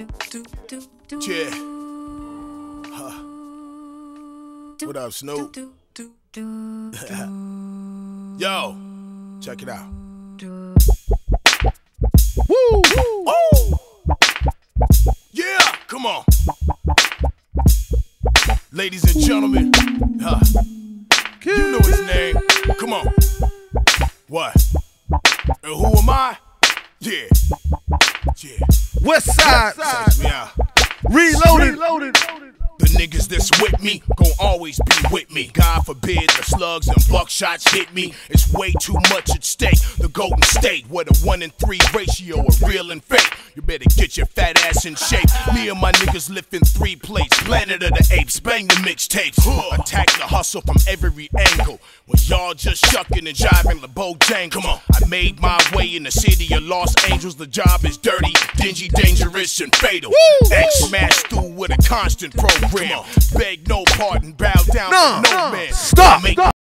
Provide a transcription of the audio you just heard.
Yeah. Huh. What up, Snoop? Yo, check it out. Woo! Woo! Yeah, come on. Ladies and gentlemen, huh. you know his name. Come on. What? And who am I? Yeah. Yeah. West Side, me out. reloaded. The niggas that's with me gon' always be with me. God forbid the slugs and buckshots hit me. It's way too much at stake. The Golden State, where the one in three ratio of real and fake. You better get your fat ass in shape. Me and my niggas lifting three plates. Planet of the Apes, bang the mixtapes. Attack the hustle from every angle. When y'all just shucking and jiving the Bojang. Come on, I made my way in the city of Los Angeles. The job is dirty, dingy, dangerous, and fatal. X smashed through with a constant program. Beg no pardon, bow down to no nah, man. stop.